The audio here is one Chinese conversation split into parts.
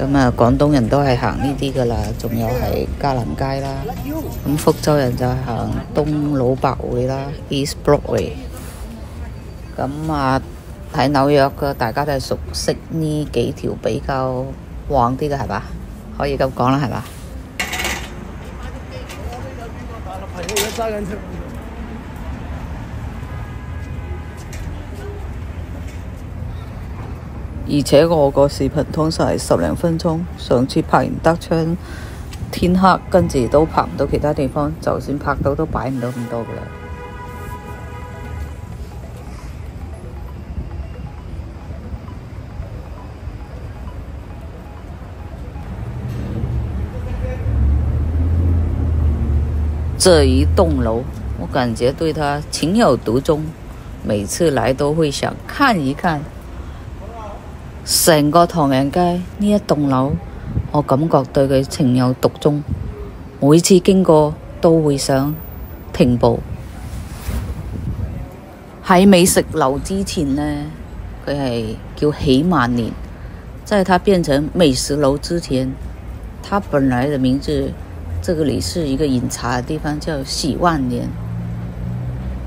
咁啊，廣東人都係行呢啲噶啦，仲有係嘉林街啦。咁福州人就係行東老百匯啦，East Broadway。咁啊，喺紐約嘅大家都係熟悉呢幾條比較旺啲嘅係吧？可以咁講啦，係嘛？而且我個視頻通常係十零分鐘，上次拍完德昌天黑，跟住都拍唔到其他地方，就算拍到都擺唔到咁多噶啦。這一棟樓，我感覺對它情有獨鍾，每次來都會想看一看。成個唐人街呢一棟樓，我感覺對佢情有獨鍾，每次經過都會想停步。喺美食樓之前呢，佢係叫喜萬年，在它變成美食樓之前，它本來的名字。這個裏是一個飲茶嘅地方，叫喜萬年。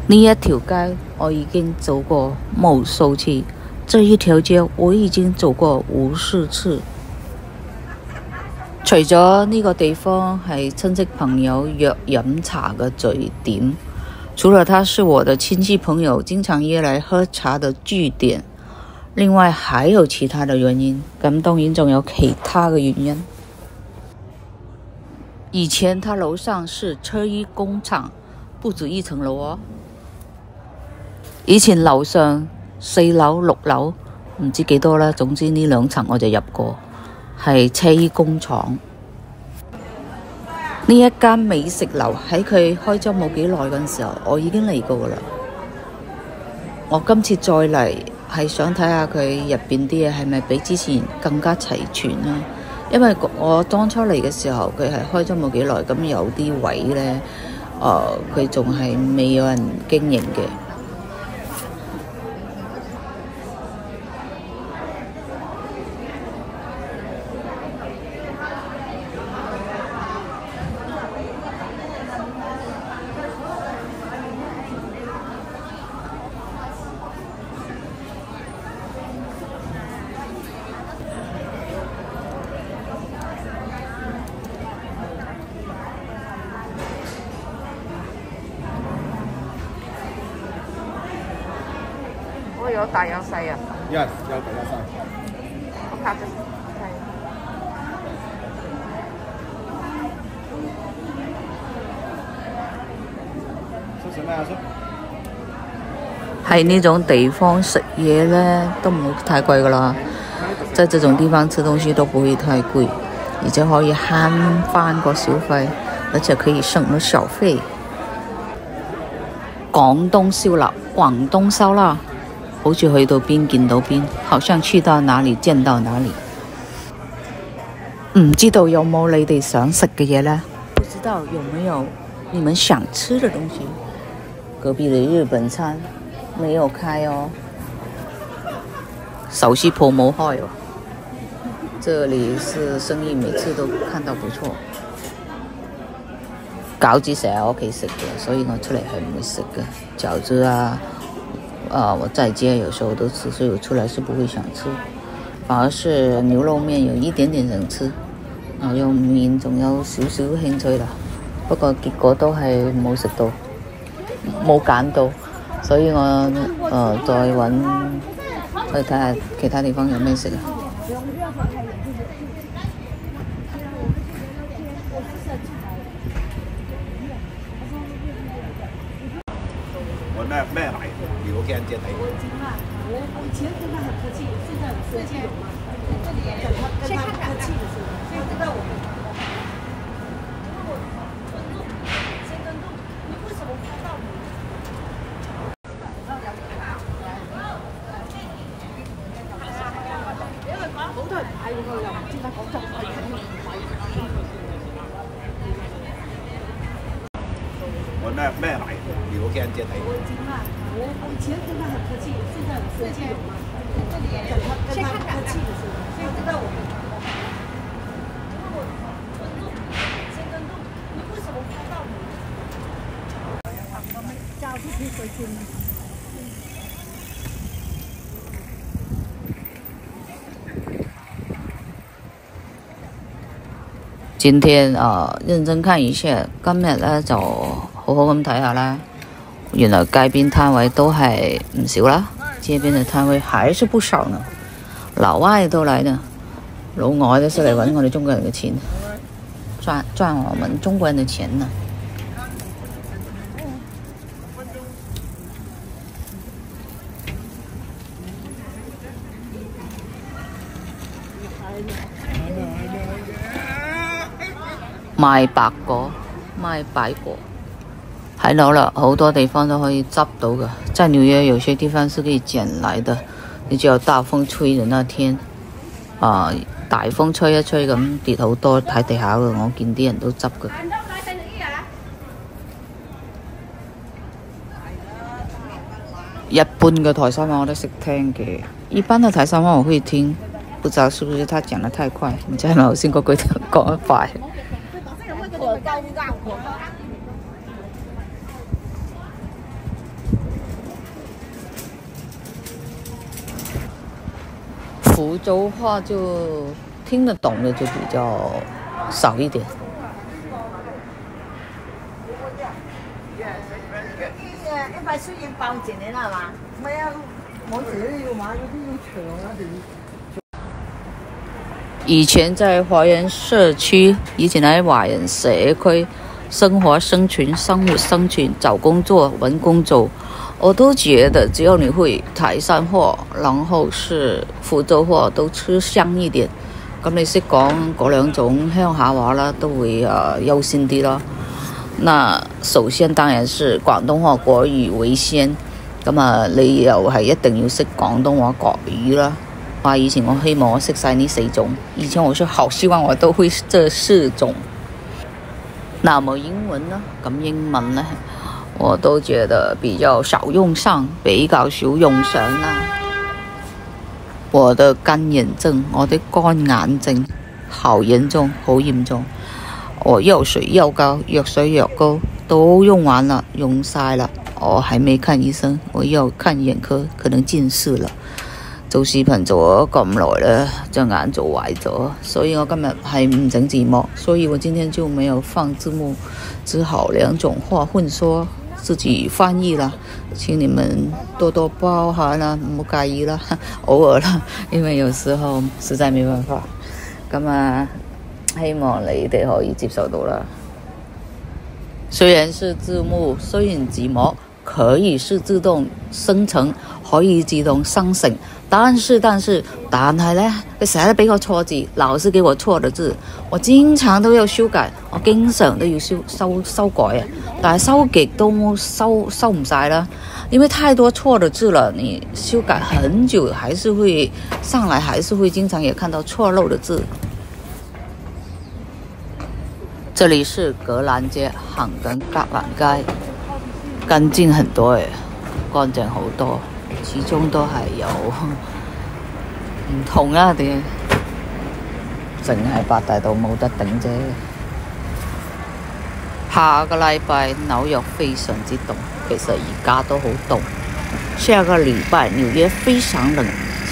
呢一條街我已經走過無數次，这一条街我已经走过无数次。除咗呢个地方系亲戚朋友约饮茶嘅聚点，除了它是我的亲戚朋友经常约来喝茶的据点，另外还有其他的原因。咁当然仲有其他嘅原因。以前他楼上是车衣工厂，不止一层楼哦。以前楼上四樓、六樓唔知幾多啦，總之呢兩層我就入過，係車衣工廠。呢一間美食樓喺佢開咗冇幾耐嗰陣時候，我已經嚟過噶啦。我今次再嚟係想睇下佢入边啲嘢係咪比之前更加齊全啦。因為我當初嚟嘅時候，佢係開咗冇幾耐，咁有啲位呢，诶、佢仲係未有人經營嘅。有大有細啊！Yes，有大有細。我拍咗細。叔食咩啊？叔？喺呢種地方食嘢咧，都唔會太貴噶啦。在這種地方吃東西都不會太貴，而且可以慳翻個小費，而且可以省咗小費。廣東燒臘，廣東燒臘。好似去到邊見到邊，好像去到哪里見到哪里。唔知道有冇你哋想食嘅嘢呢？不知道有沒有你們想吃的東西？隔壁的日本餐沒有開哦，壽司鋪冇開哦。這裏是生意，每次都看到不錯。餃子成日喺屋企食嘅，所以我出嚟係唔會食嘅餃子啊。啊！我在街有時候都吃，所以我出來是不會想吃，反而是牛肉麵有一點點想吃，牛肉麵仲有少少興趣啦。不過結果都係冇食到，冇揀到，所以我、呃、再揾去睇下其他地方有咩食啊。咩咩嚟？我给人家。我我以前真的很客气，现在很客气在？这里跟他跟他客气的是吗？所以这个我。我那卖来，留给人家带。我？我我以前跟他很客气，现在很生气有吗？讲他跟他客气的时候，所以知道我们。交出去水军。今天啊、认，真看一下，今日咧就好好咁睇下啦。原來街邊攤位都係唔少啦，街邊嘅攤位还是不少呢。老外都来呢，老外都出嚟搵我哋中國人嘅錢，賺賺我们中國人嘅錢呢。賣白果，賣白果，睇到啦好多地方都可以執到嘅。在紐約有些地方是可以撿來的，你只有大風吹嘅那天，啊、大風吹一吹咁跌好多喺地下嘅，我見啲人都執嘅。一般嘅台山話我都識聽嘅，一般嘅台山話我會聽，不知道是不是他講得太快，唔知係咪先嗰句講得快。福州话就听得懂的就比较少一点。一塊雖然包錢你啦係嘛？唔係啊，我自己要買嗰啲要長啊定。以前在华人社区，以前喺华人社区生活、生存、生活、生存、找工作、揾工作，我都覺得只要你会台山话，然後是福州话，都吃香一點。咁你識講嗰兩種鄉下話啦，都會誒優先啲咯。那首先當然是廣東話國語為先，咁啊你又係一定要識廣東話國語啦。話以前我希望我識晒呢四種，以前我說好希望我都會這四種。那麼英文呢？咁英文呢，我都覺得比較少用上，比較少用上啦。我的乾眼症，我的乾眼症好嚴重，好嚴重。我藥水藥膏、藥水藥膏都用完了，用晒了。我还没看醫生，我要看眼科，可能近視了。做視頻做咗咁耐啦，隻眼做壞咗，所以我今日係唔整字幕，所以我今天就没有放字幕，只好兩種話混說，自己翻译了，请你们多多包涵啦，唔好介意啦，偶尔啦，因为有时候实在没办法。咁啊，希望你哋可以接受到啦。虽然是字幕，虽然字幕可以是自动生成，可以自動生成。但是但是但係呢，佢成日都俾我錯字，老是給我錯的字，我經常都要修改，我經常都要修修修改啊，但係修改都修修唔晒啦，因為太多錯的字了，你修改很久，還是會上來，還是會經常也看到錯漏的字。這裏是格蘭街行緊格蘭街，乾淨很多誒，乾淨好多。始終都係有唔同啊啲，淨係八大道冇得頂啫。下個禮拜紐約非常之凍，其實而家都好凍。下個禮拜紐約非常冷，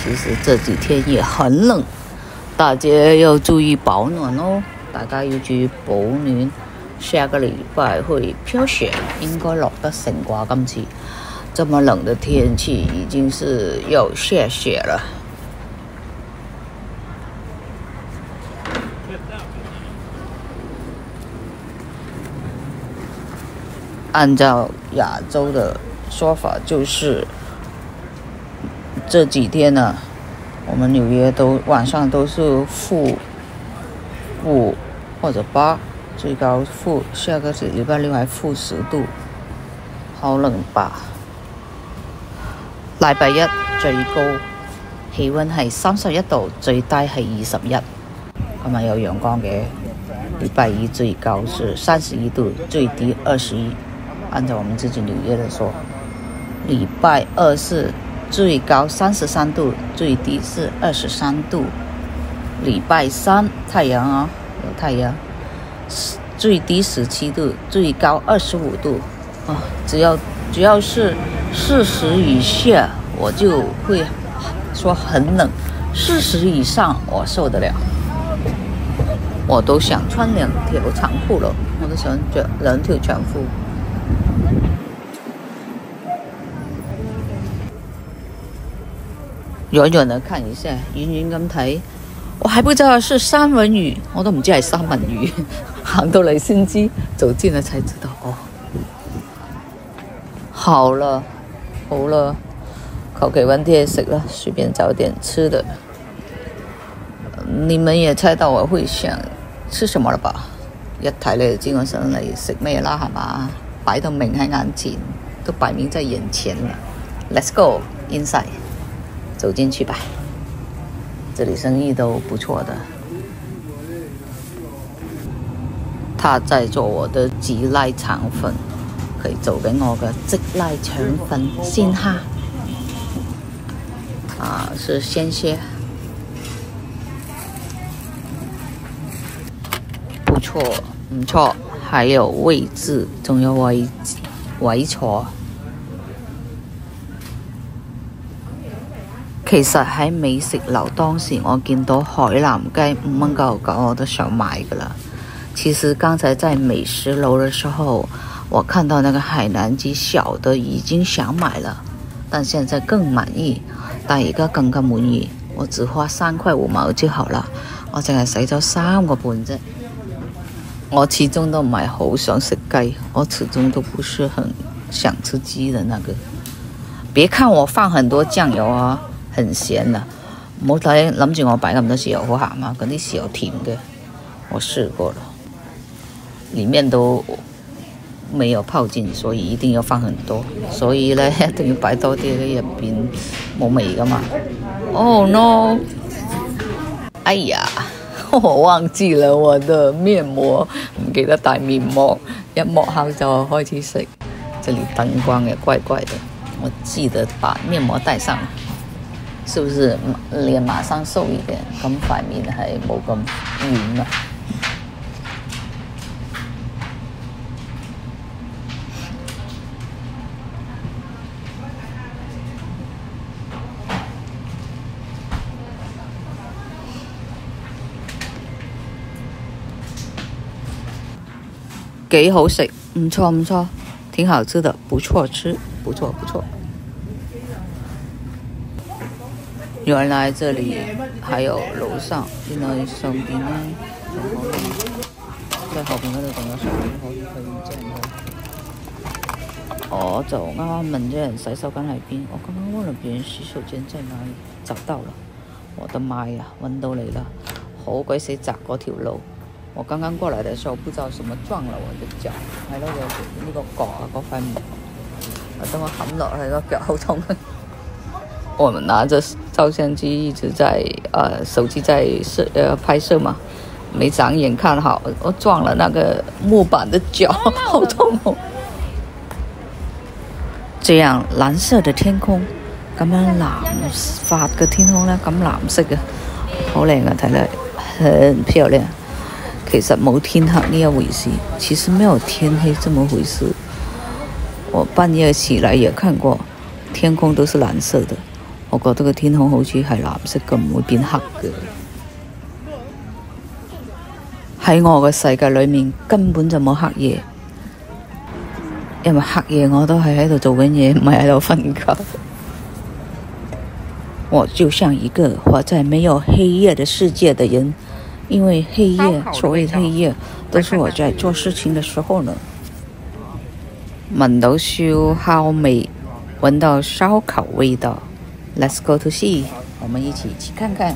其實這幾天也很冷，大家要注意保暖哦。大家要注意保暖。下個禮拜會飄雪，應該落得成啩今次。这么冷的天气，已经是要下雪了。按照亚洲的说法，就是这几天呢，我们纽约都晚上都是负五或者八，最高负，下个是禮拜六还负十度，好冷吧？禮拜一最高氣溫係三十一度，最低係二十一，咁啊有陽光嘅。禮拜二最高是三十一度，最低二十一。按照我们自己纽约的说，礼拜二是最高三十三度，最低是二十三度。礼拜三太阳啊、有太阳，最低十七度，最高二十五度。啊，只要只要是四十以下，我就会说很冷；四十以上，我受得了。我都想穿两条长裤了，我都想着两条长裤。远远的看一下，远远咁睇，我还不知道是三文鱼，我都唔知系三文鱼，行到嚟先知，走近了才知道哦。好了，好了，求其揾啲嘢食啦，随便找点吃的。你们也猜到我会想吃什么了吧？一睇你就知我想嚟食咩啦，係嘛？摆到明喺眼前，都摆明在眼前了。Let's go inside，走进去吧。这里生意都不错的。他在做我的雞肋肠粉，佢做緊我嘅即拉腸粉先哈。啊，是鮮蟹。不錯，唔錯，還有位置，仲有位位坐。其實喺美食樓當時，我見到海南雞五蚊九九，我都想買噶啦。其實剛才在美食樓的時候，我看到那个海南鸡小的已经想买了，但现在更满意，但一个更加滿意。我只花三块五毛就好了，我淨係使咗三个半啫。我始终都唔係好想食鸡，我始终都不是很想吃鸡的那个。别看我放很多酱油啊，很咸的，唔好睇諗住我擺咁多豉油好鹹啊，嗰啲豉油甜嘅，我试过了，里面都没有泡进，所以一定要放很多，所以呢，一定要擺多啲喺入邊冇味噶嘛。Oh no！哎呀！我忘記了我的面膜，唔記得帶面膜，一抹後就開始食。這裡燈光也怪怪的，我記得把面膜帶上，是不是臉馬上瘦一點？咁塊面係冇咁圓啦。幾好食，唔錯唔錯，挺好吃的，不錯吃，不錯不錯。原來這裡還有樓上，原來上邊呢，仲可以，在後邊嗰度仲有上邊可以去正嘅。我就啱啱問咗人洗手間喺邊，我剛剛問了別人洗手間在哪裡，找到了。我的媽呀，搵到你啦！好鬼死窄嗰條路。我刚刚过来的时候，不知道什么撞了我的腳，係咯，有呢個角啊，嗰塊木，等我冚落去個腳好痛。我們拿着照相机一直在，呃，手机在摄，呃，拍摄嘛，没长眼看好，我撞了那个木板的脚，好痛哦。这样蓝色的天空，咁樣藍發嘅天空呢，咁蓝色嘅，好靚啊，睇嚟很漂亮。其實冇天黑呢一回事，其實沒有天黑这么回事。我半夜起來也看過，天空都是藍色的。我覺得個天空好似係藍色嘅，唔會變黑嘅。喺我嘅世界裏面根本就冇黑夜，因為黑夜我都係喺度做緊嘢，唔係喺度瞓覺。我就像一個活在没有黑夜的世界的人。因为黑夜，所谓黑夜，都是我在做事情的时候呢。聞到燒烤味，聞到燒烤味道，Let's go to see，我们一起去看看。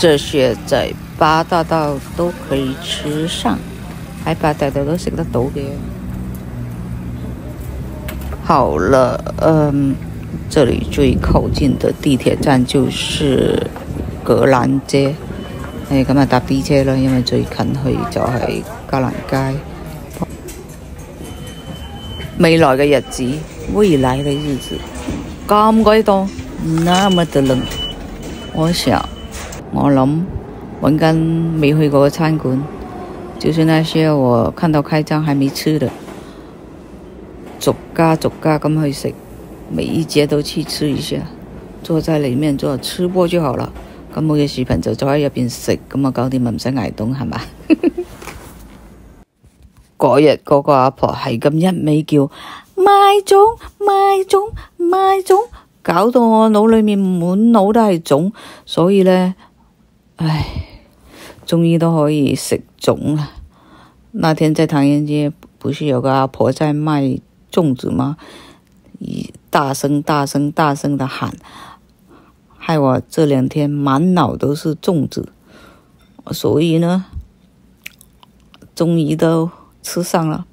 这些在八大道都可以吃上，喺八大道都食得到嘅。好了，嗯，这里最靠近的地铁站就是格兰街。诶咁啊搭 B 车啦，因为最近去就系格兰街。未来嘅日子，未来嘅日子咁鬼多，那么的冷，我想我谂揾间未去过嘅餐馆，就是那些我看到开张还没吃的，逐家逐家咁去食，每一節都去吃一下，坐在里面坐吃播就好了。咁我嘅视频就坐喺入边食，咁啊搞掂咪唔使捱凍係嘛？嗰日嗰個阿婆系咁一味叫卖粽卖粽卖粽，搞到我脑里面满脑都系粽，所以呢，唉，終於都可以食粽啦。那天在唐人街，不是有个阿婆在卖粽子吗？一大声大声大声的喊，害我这两天满脑都是粽子，所以呢，终于都。吃上了，